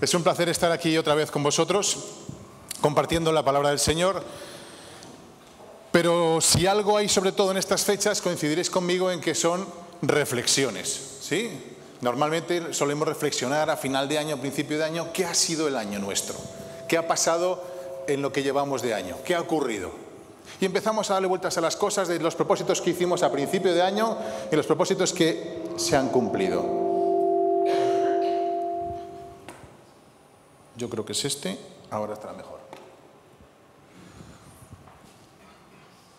Es un placer estar aquí otra vez con vosotros, compartiendo la palabra del Señor. Pero si algo hay sobre todo en estas fechas, coincidiréis conmigo en que son reflexiones. ¿sí? Normalmente solemos reflexionar a final de año, a principio de año, qué ha sido el año nuestro, qué ha pasado en lo que llevamos de año, qué ha ocurrido. Y empezamos a darle vueltas a las cosas de los propósitos que hicimos a principio de año y los propósitos que se han cumplido. Yo creo que es este, ahora estará mejor.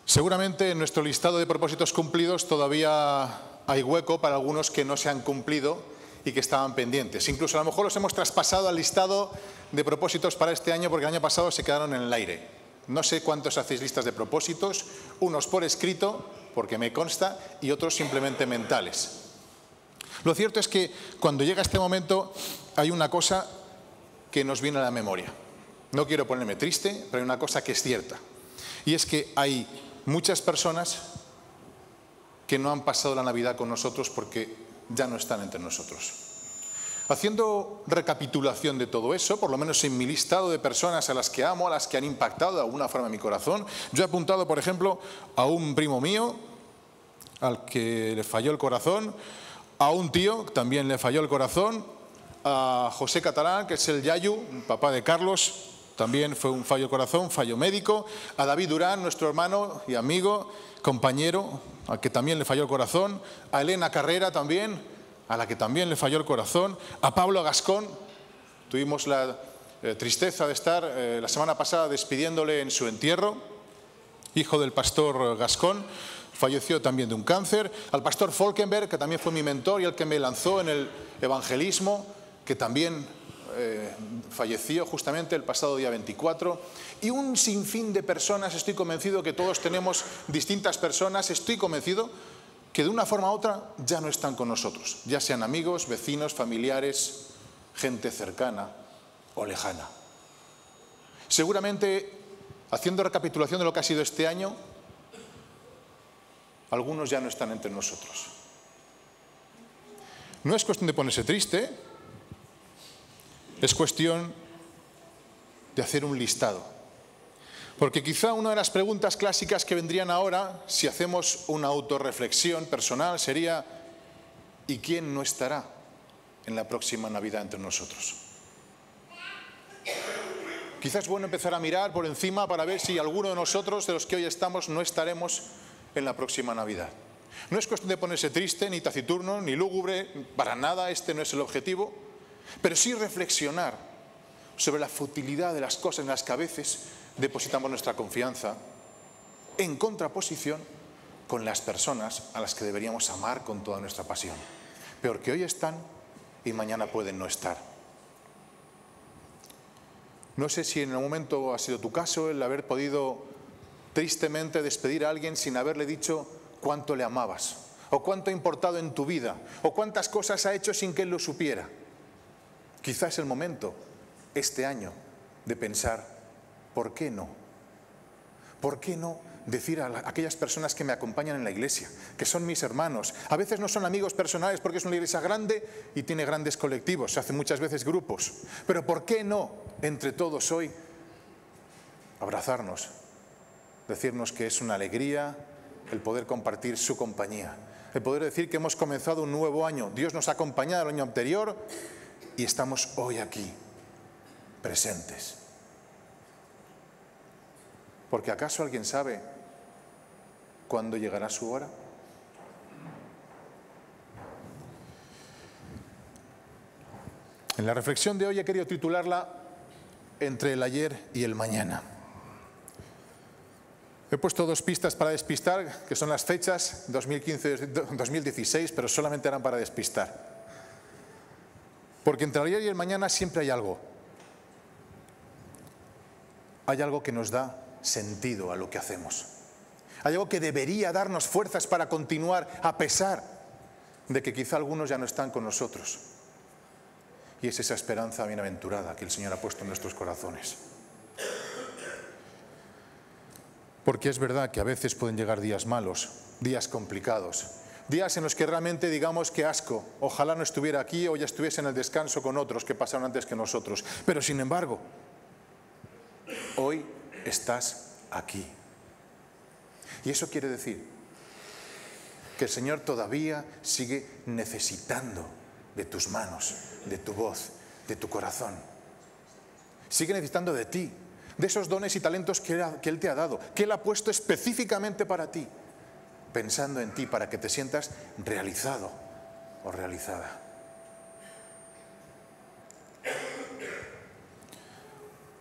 Seguramente en nuestro listado de propósitos cumplidos todavía hay hueco para algunos que no se han cumplido y que estaban pendientes. Incluso a lo mejor los hemos traspasado al listado de propósitos para este año porque el año pasado se quedaron en el aire. No sé cuántos hacéis listas de propósitos, unos por escrito, porque me consta, y otros simplemente mentales. Lo cierto es que cuando llega este momento hay una cosa que nos viene a la memoria. No quiero ponerme triste, pero hay una cosa que es cierta. Y es que hay muchas personas que no han pasado la Navidad con nosotros porque ya no están entre nosotros. Haciendo recapitulación de todo eso, por lo menos en mi listado de personas a las que amo, a las que han impactado de alguna forma mi corazón, yo he apuntado, por ejemplo, a un primo mío al que le falló el corazón, a un tío también le falló el corazón, a José Catalán, que es el Yayu, papá de Carlos, también fue un fallo corazón, fallo médico, a David Durán, nuestro hermano y amigo, compañero, al que también le falló el corazón, a Elena Carrera también, a la que también le falló el corazón, a Pablo Gascón, tuvimos la eh, tristeza de estar eh, la semana pasada despidiéndole en su entierro, hijo del pastor Gascón, falleció también de un cáncer, al pastor Folkenberg, que también fue mi mentor y el que me lanzó en el evangelismo, que también eh, falleció justamente el pasado día 24, y un sinfín de personas, estoy convencido que todos tenemos distintas personas, estoy convencido que de una forma u otra ya no están con nosotros, ya sean amigos, vecinos, familiares, gente cercana o lejana. Seguramente, haciendo recapitulación de lo que ha sido este año, algunos ya no están entre nosotros. No es cuestión de ponerse triste, es cuestión de hacer un listado. Porque quizá una de las preguntas clásicas que vendrían ahora, si hacemos una autorreflexión personal, sería, ¿y quién no estará en la próxima Navidad entre nosotros? Quizás es bueno empezar a mirar por encima para ver si alguno de nosotros, de los que hoy estamos, no estaremos en la próxima Navidad. No es cuestión de ponerse triste, ni taciturno, ni lúgubre, para nada, este no es el objetivo pero sí reflexionar sobre la futilidad de las cosas en las que a veces depositamos nuestra confianza en contraposición con las personas a las que deberíamos amar con toda nuestra pasión. Peor que hoy están y mañana pueden no estar. No sé si en el momento ha sido tu caso el haber podido tristemente despedir a alguien sin haberle dicho cuánto le amabas, o cuánto ha importado en tu vida, o cuántas cosas ha hecho sin que él lo supiera. Quizá es el momento, este año, de pensar, ¿por qué no? ¿Por qué no decir a aquellas personas que me acompañan en la iglesia, que son mis hermanos? A veces no son amigos personales porque es una iglesia grande y tiene grandes colectivos, se hacen muchas veces grupos. Pero ¿por qué no, entre todos hoy, abrazarnos, decirnos que es una alegría el poder compartir su compañía, el poder decir que hemos comenzado un nuevo año, Dios nos ha acompañado el año anterior y estamos hoy aquí, presentes. Porque ¿acaso alguien sabe cuándo llegará su hora? En la reflexión de hoy he querido titularla Entre el ayer y el mañana. He puesto dos pistas para despistar, que son las fechas 2015-2016, pero solamente eran para despistar. Porque entre ayer y el mañana siempre hay algo. Hay algo que nos da sentido a lo que hacemos. Hay algo que debería darnos fuerzas para continuar a pesar de que quizá algunos ya no están con nosotros. Y es esa esperanza bienaventurada que el Señor ha puesto en nuestros corazones. Porque es verdad que a veces pueden llegar días malos, días complicados, días en los que realmente digamos que asco, ojalá no estuviera aquí o ya estuviese en el descanso con otros que pasaron antes que nosotros. Pero sin embargo, hoy estás aquí. Y eso quiere decir que el Señor todavía sigue necesitando de tus manos, de tu voz, de tu corazón. Sigue necesitando de ti, de esos dones y talentos que Él te ha dado, que Él ha puesto específicamente para ti pensando en ti para que te sientas realizado o realizada.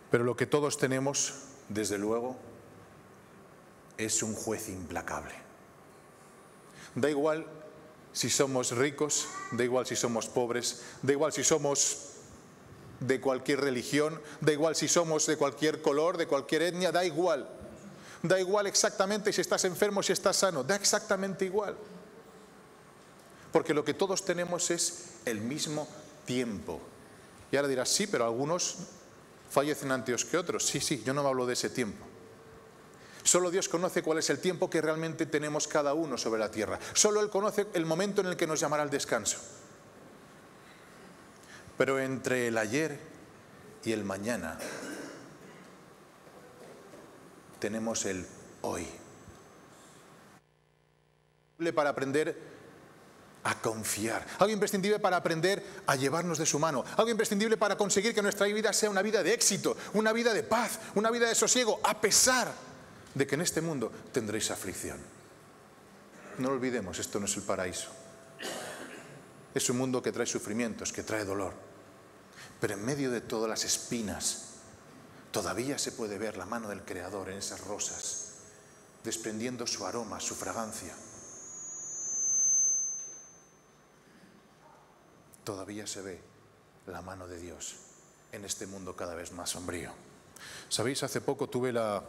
Pero lo que todos tenemos, desde luego, es un juez implacable. Da igual si somos ricos, da igual si somos pobres, da igual si somos de cualquier religión, da igual si somos de cualquier color, de cualquier etnia, da igual. Da igual exactamente si estás enfermo, si estás sano, da exactamente igual. Porque lo que todos tenemos es el mismo tiempo. Y ahora dirás, sí, pero algunos fallecen antes que otros. Sí, sí, yo no me hablo de ese tiempo. Solo Dios conoce cuál es el tiempo que realmente tenemos cada uno sobre la tierra. Solo Él conoce el momento en el que nos llamará al descanso. Pero entre el ayer y el mañana tenemos el hoy. Para aprender a confiar, algo imprescindible para aprender a llevarnos de su mano, algo imprescindible para conseguir que nuestra vida sea una vida de éxito, una vida de paz, una vida de sosiego, a pesar de que en este mundo tendréis aflicción. No lo olvidemos, esto no es el paraíso. Es un mundo que trae sufrimientos, que trae dolor. Pero en medio de todas las espinas Todavía se puede ver la mano del Creador en esas rosas, desprendiendo su aroma, su fragancia. Todavía se ve la mano de Dios en este mundo cada vez más sombrío. Sabéis, hace poco tuve la...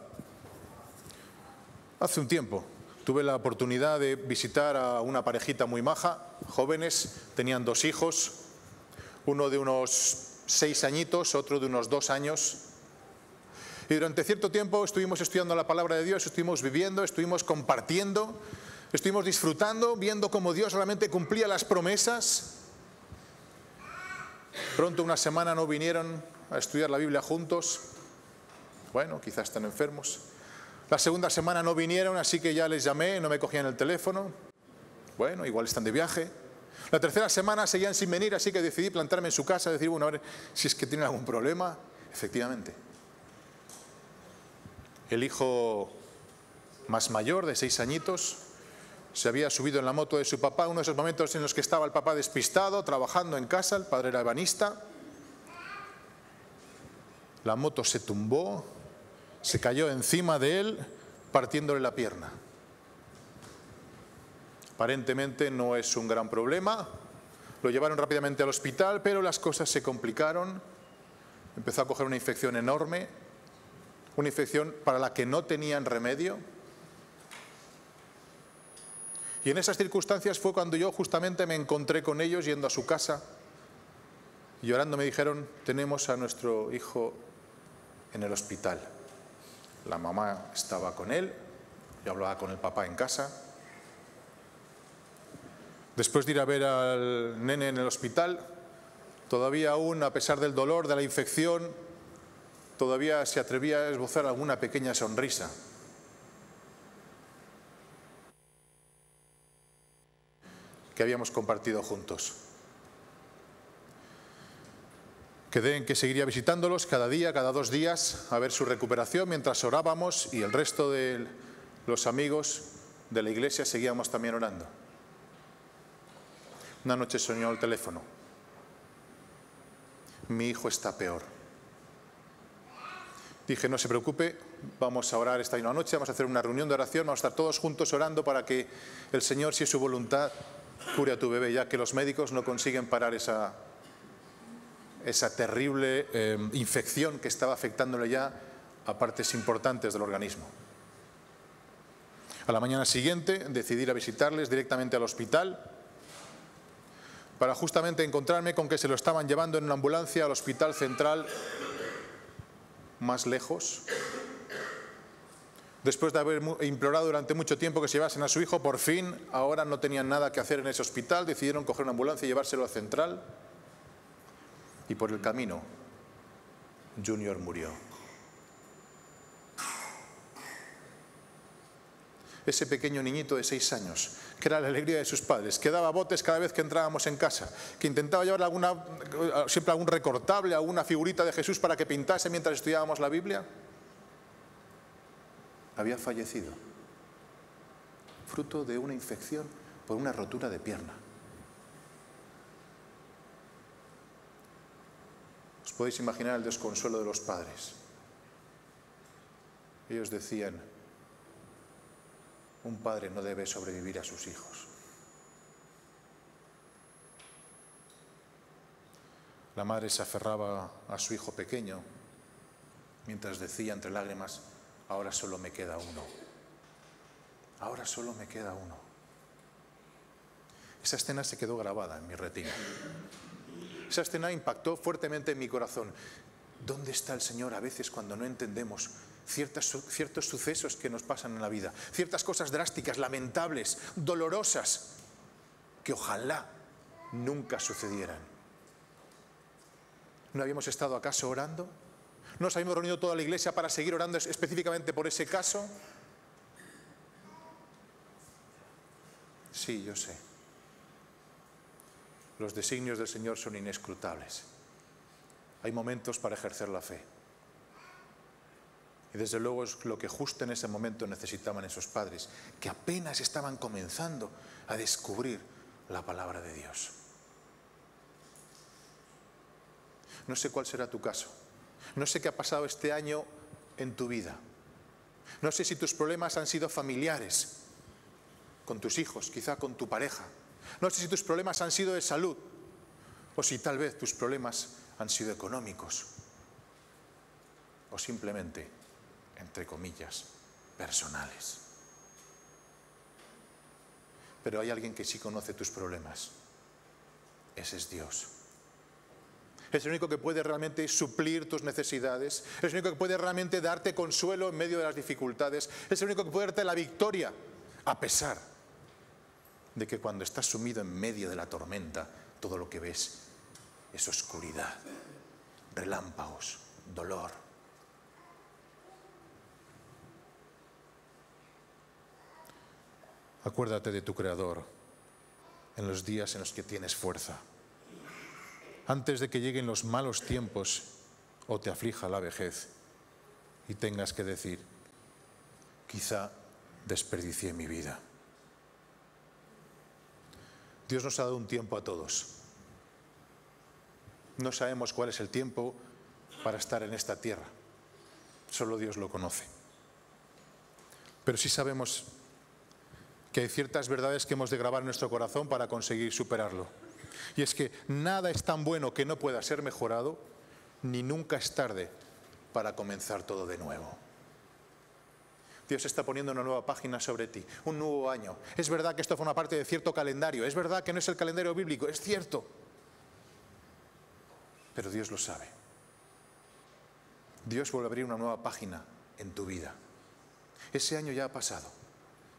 Hace un tiempo tuve la oportunidad de visitar a una parejita muy maja, jóvenes, tenían dos hijos, uno de unos seis añitos, otro de unos dos años, y durante cierto tiempo estuvimos estudiando la palabra de Dios, estuvimos viviendo, estuvimos compartiendo, estuvimos disfrutando, viendo cómo Dios realmente cumplía las promesas. Pronto una semana no vinieron a estudiar la Biblia juntos. Bueno, quizás están enfermos. La segunda semana no vinieron, así que ya les llamé, no me cogían el teléfono. Bueno, igual están de viaje. La tercera semana seguían sin venir, así que decidí plantarme en su casa decir, bueno, a ver si es que tienen algún problema. Efectivamente, el hijo más mayor, de seis añitos, se había subido en la moto de su papá, uno de esos momentos en los que estaba el papá despistado, trabajando en casa, el padre era ebanista. La moto se tumbó, se cayó encima de él, partiéndole la pierna. Aparentemente no es un gran problema, lo llevaron rápidamente al hospital, pero las cosas se complicaron, empezó a coger una infección enorme, una infección para la que no tenían remedio. Y en esas circunstancias fue cuando yo justamente me encontré con ellos yendo a su casa. Y llorando me dijeron, tenemos a nuestro hijo en el hospital. La mamá estaba con él, yo hablaba con el papá en casa. Después de ir a ver al nene en el hospital, todavía aún, a pesar del dolor, de la infección, todavía se atrevía a esbozar alguna pequeña sonrisa. que habíamos compartido juntos. Quedé en que seguiría visitándolos cada día, cada dos días, a ver su recuperación mientras orábamos y el resto de los amigos de la iglesia seguíamos también orando. Una noche soñó el teléfono. Mi hijo está peor. Dije, no se preocupe, vamos a orar esta misma noche, vamos a hacer una reunión de oración, vamos a estar todos juntos orando para que el Señor, si es su voluntad, cure a tu bebé, ya que los médicos no consiguen parar esa, esa terrible eh, infección que estaba afectándole ya a partes importantes del organismo. A la mañana siguiente decidí ir a visitarles directamente al hospital para justamente encontrarme con que se lo estaban llevando en una ambulancia al hospital central más lejos, Después de haber implorado durante mucho tiempo que se llevasen a su hijo, por fin, ahora no tenían nada que hacer en ese hospital, decidieron coger una ambulancia y llevárselo a Central. Y por el camino, Junior murió. Ese pequeño niñito de seis años, que era la alegría de sus padres, que daba botes cada vez que entrábamos en casa, que intentaba llevar alguna, siempre algún recortable, alguna figurita de Jesús para que pintase mientras estudiábamos la Biblia había fallecido, fruto de una infección por una rotura de pierna. Os podéis imaginar el desconsuelo de los padres. Ellos decían, un padre no debe sobrevivir a sus hijos. La madre se aferraba a su hijo pequeño mientras decía entre lágrimas, ahora solo me queda uno. Ahora solo me queda uno. Esa escena se quedó grabada en mi retina. Esa escena impactó fuertemente en mi corazón. ¿Dónde está el Señor a veces cuando no entendemos ciertos sucesos que nos pasan en la vida? Ciertas cosas drásticas, lamentables, dolorosas, que ojalá nunca sucedieran. ¿No habíamos estado acaso orando? ¿Nos habíamos reunido toda la iglesia para seguir orando específicamente por ese caso? Sí, yo sé. Los designios del Señor son inescrutables. Hay momentos para ejercer la fe. Y desde luego es lo que justo en ese momento necesitaban esos padres, que apenas estaban comenzando a descubrir la palabra de Dios. No sé cuál será tu caso. No sé qué ha pasado este año en tu vida. No sé si tus problemas han sido familiares, con tus hijos, quizá con tu pareja. No sé si tus problemas han sido de salud o si tal vez tus problemas han sido económicos o simplemente, entre comillas, personales. Pero hay alguien que sí conoce tus problemas. Ese es Dios es el único que puede realmente suplir tus necesidades, es el único que puede realmente darte consuelo en medio de las dificultades, es el único que puede darte la victoria, a pesar de que cuando estás sumido en medio de la tormenta, todo lo que ves es oscuridad, relámpagos, dolor. Acuérdate de tu Creador en los días en los que tienes fuerza antes de que lleguen los malos tiempos o te aflija la vejez y tengas que decir, quizá desperdicié mi vida. Dios nos ha dado un tiempo a todos. No sabemos cuál es el tiempo para estar en esta tierra. Solo Dios lo conoce. Pero sí sabemos que hay ciertas verdades que hemos de grabar en nuestro corazón para conseguir superarlo. Y es que nada es tan bueno que no pueda ser mejorado, ni nunca es tarde para comenzar todo de nuevo. Dios está poniendo una nueva página sobre ti, un nuevo año. Es verdad que esto forma parte de cierto calendario, es verdad que no es el calendario bíblico, es cierto. Pero Dios lo sabe. Dios vuelve a abrir una nueva página en tu vida. Ese año ya ha pasado,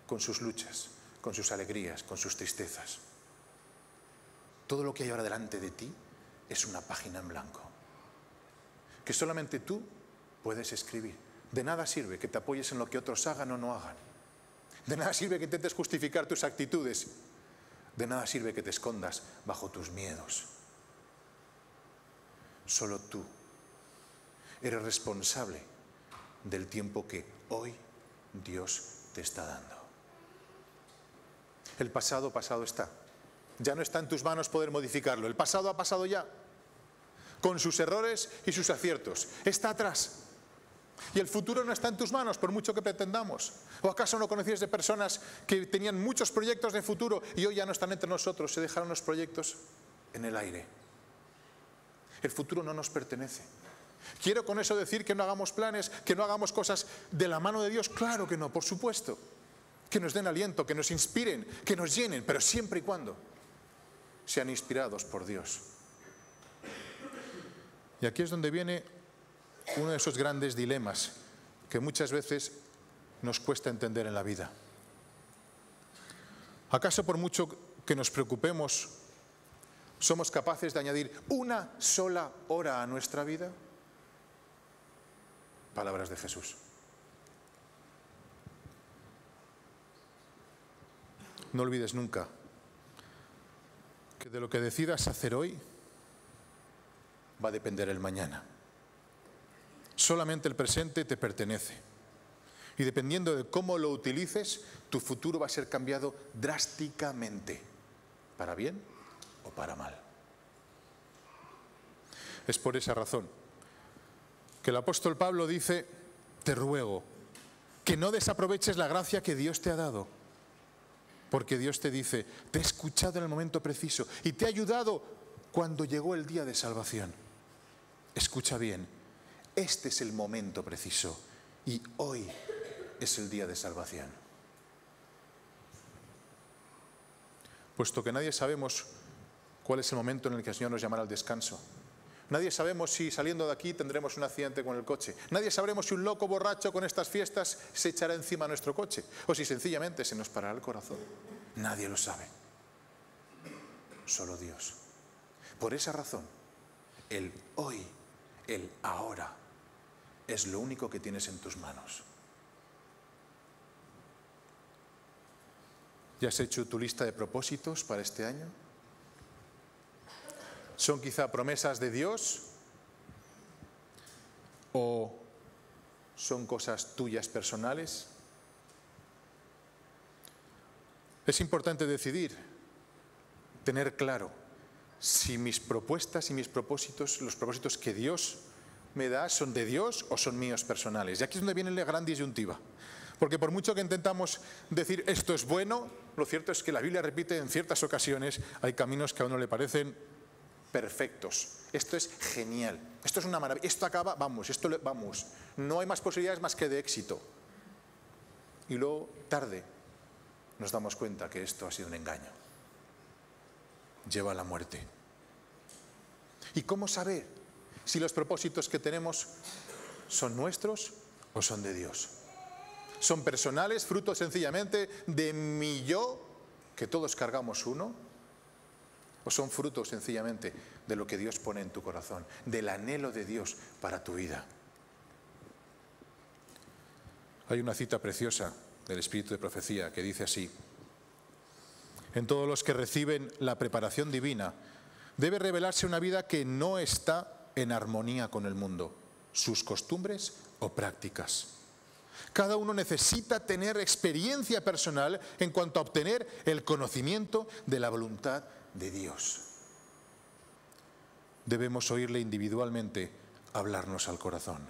con sus luchas, con sus alegrías, con sus tristezas. Todo lo que hay ahora delante de ti es una página en blanco, que solamente tú puedes escribir. De nada sirve que te apoyes en lo que otros hagan o no hagan. De nada sirve que intentes justificar tus actitudes. De nada sirve que te escondas bajo tus miedos. Solo tú eres responsable del tiempo que hoy Dios te está dando. El pasado pasado está. Ya no está en tus manos poder modificarlo. El pasado ha pasado ya, con sus errores y sus aciertos. Está atrás. Y el futuro no está en tus manos, por mucho que pretendamos. ¿O acaso no conocías de personas que tenían muchos proyectos de futuro y hoy ya no están entre nosotros, se dejaron los proyectos en el aire? El futuro no nos pertenece. ¿Quiero con eso decir que no hagamos planes, que no hagamos cosas de la mano de Dios? Claro que no, por supuesto. Que nos den aliento, que nos inspiren, que nos llenen, pero siempre y cuando sean inspirados por Dios. Y aquí es donde viene uno de esos grandes dilemas que muchas veces nos cuesta entender en la vida. ¿Acaso por mucho que nos preocupemos, somos capaces de añadir una sola hora a nuestra vida? Palabras de Jesús. No olvides nunca que de lo que decidas hacer hoy va a depender el mañana. Solamente el presente te pertenece. Y dependiendo de cómo lo utilices, tu futuro va a ser cambiado drásticamente, para bien o para mal. Es por esa razón que el apóstol Pablo dice, te ruego que no desaproveches la gracia que Dios te ha dado porque Dios te dice, te he escuchado en el momento preciso y te he ayudado cuando llegó el día de salvación. Escucha bien, este es el momento preciso y hoy es el día de salvación. Puesto que nadie sabemos cuál es el momento en el que el Señor nos llamará al descanso. Nadie sabemos si saliendo de aquí tendremos un accidente con el coche. Nadie sabremos si un loco borracho con estas fiestas se echará encima nuestro coche o si sencillamente se nos parará el corazón. Nadie lo sabe. Solo Dios. Por esa razón, el hoy, el ahora, es lo único que tienes en tus manos. ¿Ya has hecho tu lista de propósitos para este año? ¿Son quizá promesas de Dios? ¿O son cosas tuyas personales? Es importante decidir, tener claro si mis propuestas y mis propósitos, los propósitos que Dios me da, son de Dios o son míos personales. Y aquí es donde viene la gran disyuntiva. Porque por mucho que intentamos decir esto es bueno, lo cierto es que la Biblia repite en ciertas ocasiones hay caminos que a uno le parecen perfectos. Esto es genial. Esto es una maravilla. Esto acaba, vamos, esto vamos. No hay más posibilidades más que de éxito. Y luego, tarde, nos damos cuenta que esto ha sido un engaño. Lleva a la muerte. ¿Y cómo saber si los propósitos que tenemos son nuestros o son de Dios? ¿Son personales, fruto sencillamente de mi yo, que todos cargamos uno? ¿O son frutos sencillamente de lo que Dios pone en tu corazón, del anhelo de Dios para tu vida? Hay una cita preciosa del Espíritu de Profecía que dice así, en todos los que reciben la preparación divina, debe revelarse una vida que no está en armonía con el mundo, sus costumbres o prácticas. Cada uno necesita tener experiencia personal en cuanto a obtener el conocimiento de la voluntad de Dios. Debemos oírle individualmente hablarnos al corazón.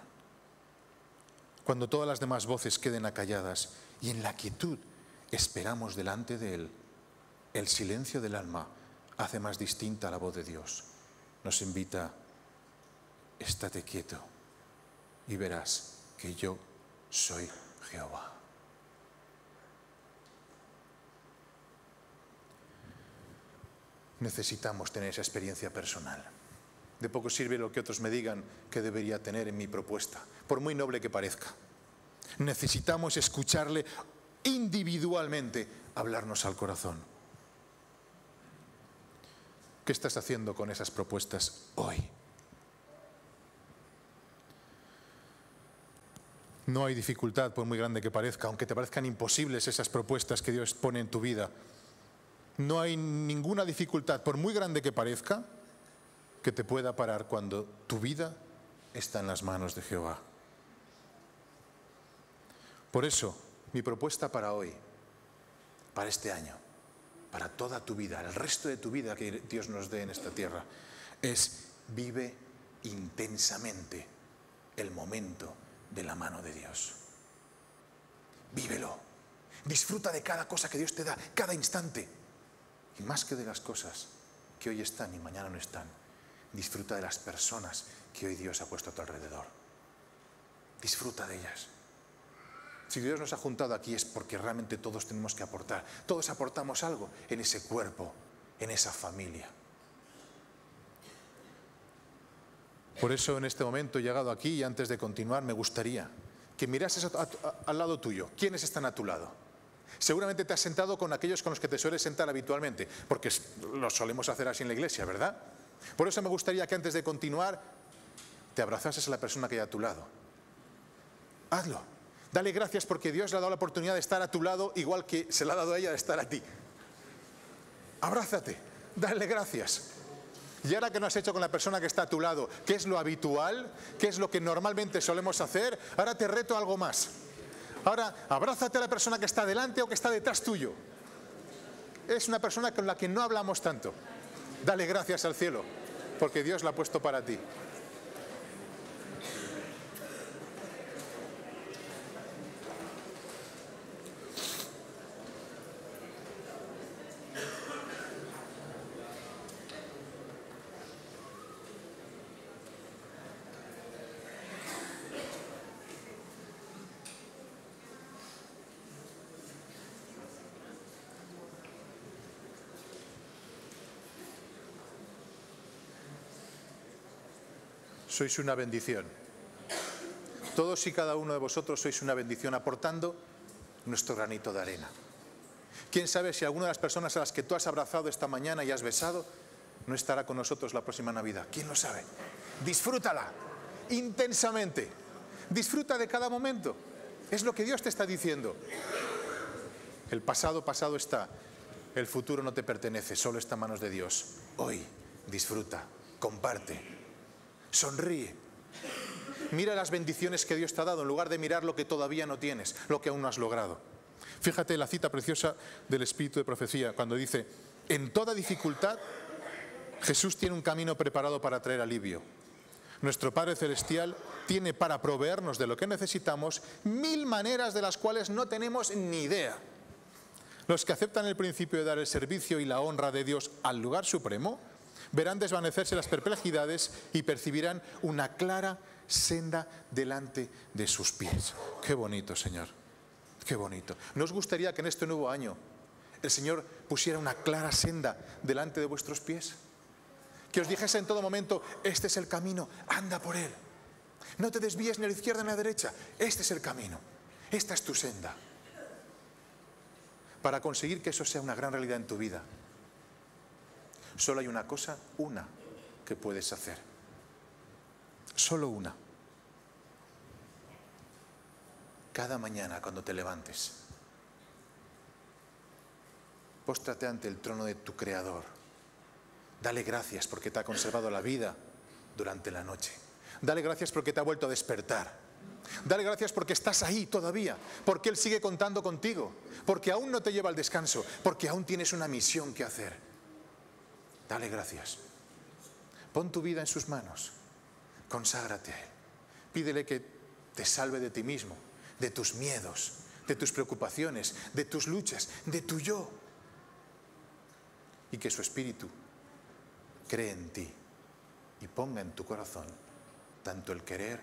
Cuando todas las demás voces queden acalladas y en la quietud esperamos delante de Él, el silencio del alma hace más distinta la voz de Dios. Nos invita, estate quieto y verás que yo soy Jehová. Necesitamos tener esa experiencia personal. De poco sirve lo que otros me digan que debería tener en mi propuesta, por muy noble que parezca. Necesitamos escucharle individualmente hablarnos al corazón. ¿Qué estás haciendo con esas propuestas hoy? No hay dificultad, por muy grande que parezca, aunque te parezcan imposibles esas propuestas que Dios pone en tu vida no hay ninguna dificultad, por muy grande que parezca, que te pueda parar cuando tu vida está en las manos de Jehová. Por eso, mi propuesta para hoy, para este año, para toda tu vida, el resto de tu vida que Dios nos dé en esta tierra, es vive intensamente el momento de la mano de Dios. Vívelo. Disfruta de cada cosa que Dios te da, cada instante. Y más que de las cosas que hoy están y mañana no están, disfruta de las personas que hoy Dios ha puesto a tu alrededor. Disfruta de ellas. Si Dios nos ha juntado aquí es porque realmente todos tenemos que aportar. Todos aportamos algo en ese cuerpo, en esa familia. Por eso en este momento he llegado aquí y antes de continuar me gustaría que mirases al lado tuyo. ¿Quiénes están a tu lado? Seguramente te has sentado con aquellos con los que te sueles sentar habitualmente, porque lo solemos hacer así en la iglesia, ¿verdad? Por eso me gustaría que antes de continuar te abrazases a la persona que hay a tu lado. Hazlo. Dale gracias porque Dios le ha dado la oportunidad de estar a tu lado igual que se le ha dado a ella de estar a ti. Abrázate, dale gracias. Y ahora que no has hecho con la persona que está a tu lado, ¿qué es lo habitual? ¿Qué es lo que normalmente solemos hacer? Ahora te reto algo más. Ahora, abrázate a la persona que está delante o que está detrás tuyo. Es una persona con la que no hablamos tanto. Dale gracias al cielo, porque Dios la ha puesto para ti. Sois una bendición. Todos y cada uno de vosotros sois una bendición aportando nuestro granito de arena. ¿Quién sabe si alguna de las personas a las que tú has abrazado esta mañana y has besado no estará con nosotros la próxima Navidad? ¿Quién lo sabe? Disfrútala intensamente. Disfruta de cada momento. Es lo que Dios te está diciendo. El pasado pasado está. El futuro no te pertenece, solo está en manos de Dios. Hoy disfruta, comparte, Sonríe. Mira las bendiciones que Dios te ha dado en lugar de mirar lo que todavía no tienes, lo que aún no has logrado. Fíjate la cita preciosa del Espíritu de Profecía cuando dice, en toda dificultad Jesús tiene un camino preparado para traer alivio. Nuestro Padre Celestial tiene para proveernos de lo que necesitamos mil maneras de las cuales no tenemos ni idea. Los que aceptan el principio de dar el servicio y la honra de Dios al lugar supremo, verán desvanecerse las perplejidades y percibirán una clara senda delante de sus pies. Qué bonito, Señor. Qué bonito. ¿Nos gustaría que en este nuevo año el Señor pusiera una clara senda delante de vuestros pies? Que os dijese en todo momento, este es el camino, anda por él. No te desvíes ni a la izquierda ni a la derecha, este es el camino, esta es tu senda. Para conseguir que eso sea una gran realidad en tu vida, Solo hay una cosa, una, que puedes hacer. Solo una. Cada mañana cuando te levantes, póstrate ante el trono de tu Creador. Dale gracias porque te ha conservado la vida durante la noche. Dale gracias porque te ha vuelto a despertar. Dale gracias porque estás ahí todavía, porque Él sigue contando contigo, porque aún no te lleva al descanso, porque aún tienes una misión que hacer. Dale gracias. Pon tu vida en sus manos. Conságrate a Él. Pídele que te salve de ti mismo, de tus miedos, de tus preocupaciones, de tus luchas, de tu yo. Y que su espíritu cree en ti y ponga en tu corazón tanto el querer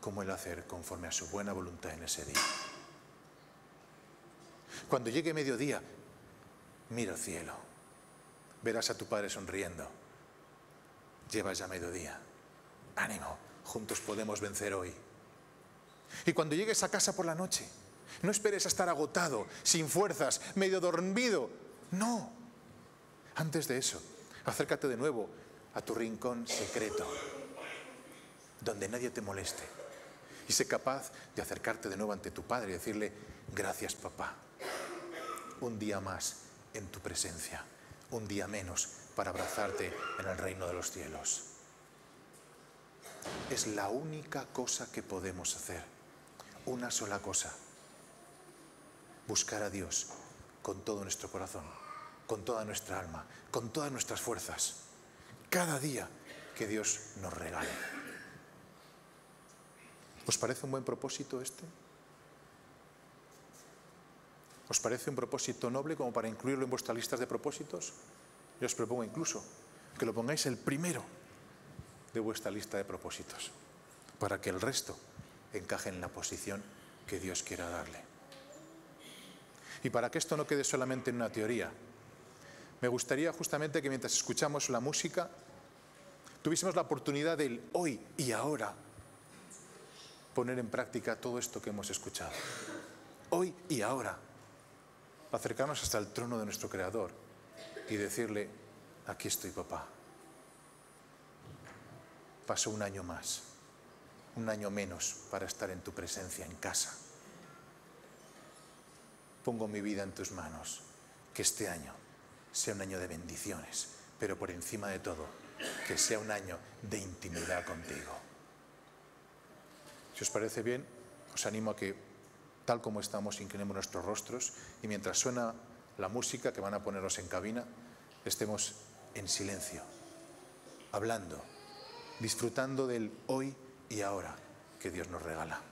como el hacer conforme a su buena voluntad en ese día. Cuando llegue mediodía, mira al cielo verás a tu padre sonriendo. Lleva ya mediodía. Ánimo, juntos podemos vencer hoy. Y cuando llegues a casa por la noche, no esperes a estar agotado, sin fuerzas, medio dormido. No. Antes de eso, acércate de nuevo a tu rincón secreto, donde nadie te moleste. Y sé capaz de acercarte de nuevo ante tu padre y decirle, gracias papá, un día más en tu presencia un día menos para abrazarte en el reino de los cielos. Es la única cosa que podemos hacer, una sola cosa, buscar a Dios con todo nuestro corazón, con toda nuestra alma, con todas nuestras fuerzas, cada día que Dios nos regale. ¿Os parece un buen propósito este? ¿Os parece un propósito noble como para incluirlo en vuestras listas de propósitos? Yo os propongo incluso que lo pongáis el primero de vuestra lista de propósitos, para que el resto encaje en la posición que Dios quiera darle. Y para que esto no quede solamente en una teoría, me gustaría justamente que mientras escuchamos la música, tuviésemos la oportunidad del hoy y ahora poner en práctica todo esto que hemos escuchado. Hoy y ahora. Acercarnos hasta el trono de nuestro Creador y decirle, aquí estoy papá. Paso un año más, un año menos para estar en tu presencia en casa. Pongo mi vida en tus manos. Que este año sea un año de bendiciones, pero por encima de todo, que sea un año de intimidad contigo. Si os parece bien, os animo a que, tal como estamos, inclinemos nuestros rostros y mientras suena la música que van a ponernos en cabina, estemos en silencio, hablando, disfrutando del hoy y ahora que Dios nos regala.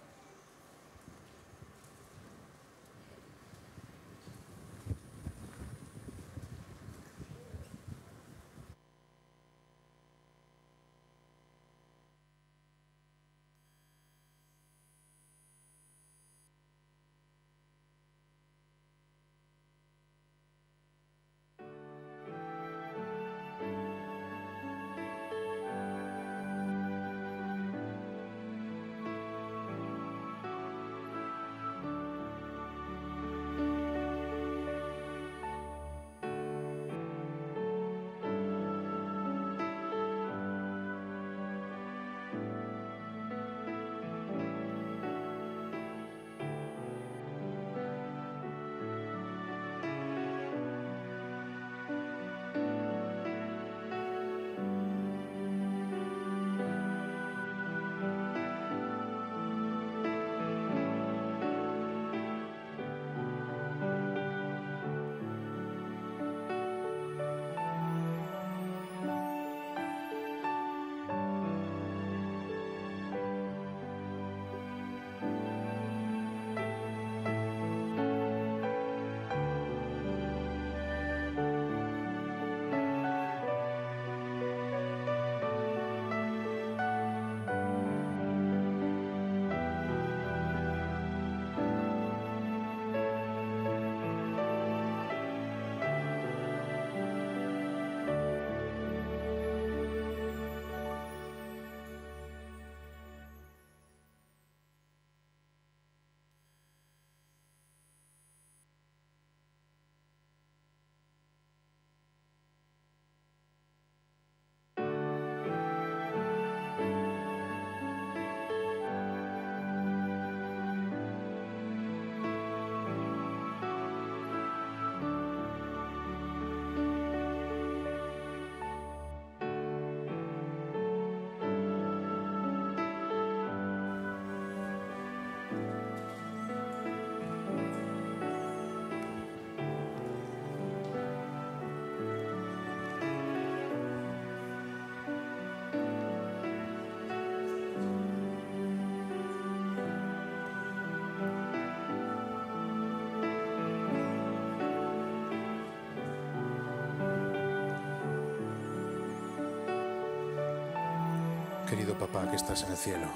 Querido papá que estás en el cielo,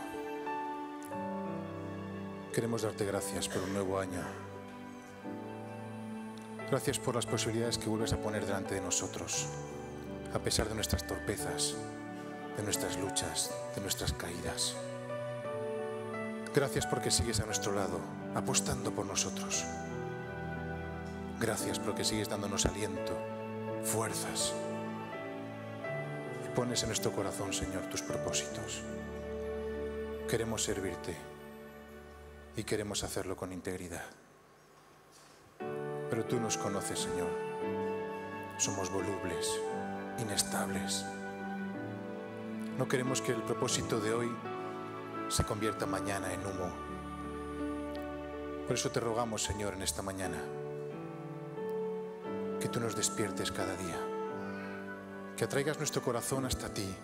queremos darte gracias por un nuevo año. Gracias por las posibilidades que vuelves a poner delante de nosotros, a pesar de nuestras torpezas, de nuestras luchas, de nuestras caídas. Gracias porque sigues a nuestro lado, apostando por nosotros. Gracias porque sigues dándonos aliento, fuerzas pones en nuestro corazón, Señor, tus propósitos. Queremos servirte y queremos hacerlo con integridad. Pero tú nos conoces, Señor. Somos volubles, inestables. No queremos que el propósito de hoy se convierta mañana en humo. Por eso te rogamos, Señor, en esta mañana, que tú nos despiertes cada día que atraigas nuestro corazón hasta ti,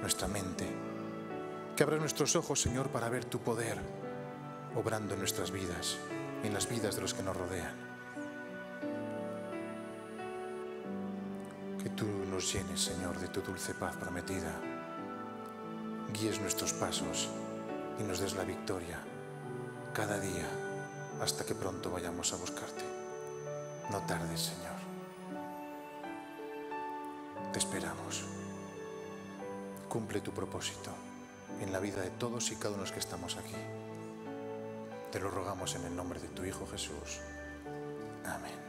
nuestra mente, que abras nuestros ojos, Señor, para ver tu poder obrando en nuestras vidas y en las vidas de los que nos rodean. Que tú nos llenes, Señor, de tu dulce paz prometida, guíes nuestros pasos y nos des la victoria cada día hasta que pronto vayamos a buscarte. No tardes, Señor. Te esperamos. Cumple tu propósito en la vida de todos y cada uno de los que estamos aquí. Te lo rogamos en el nombre de tu Hijo Jesús. Amén.